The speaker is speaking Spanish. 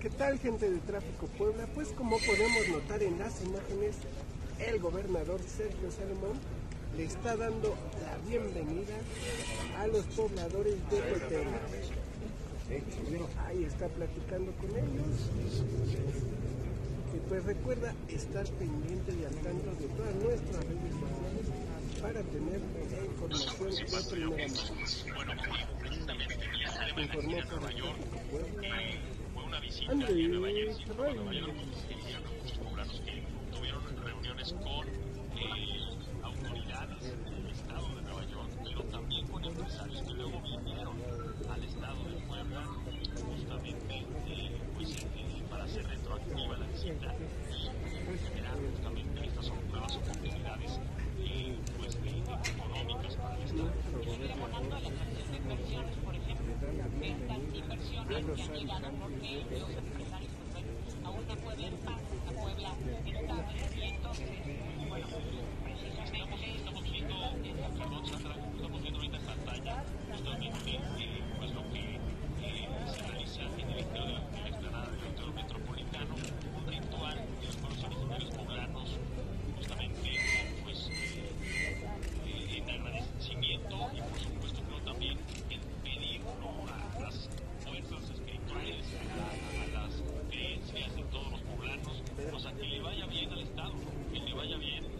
¿Qué tal gente de Tráfico Puebla? Pues como podemos notar en las imágenes, el gobernador Sergio Salomón le está dando la bienvenida a los pobladores de Petén. Ahí está platicando con ellos. Y pues recuerda estar pendiente y al tanto de todas nuestras redes sociales para tener información de primera mano. Informó para Tráfico Puebla. Andrés Reyes. poblanos que tuvieron reuniones con eh, autoridades del estado de Nueva York, pero también con empresarios que luego vinieron al estado de Puebla justamente eh, pues, eh, para hacer retroactiva la visita y generar justamente estas nuevas oportunidades acción que porque o sea, que le vaya bien al Estado, que le vaya bien.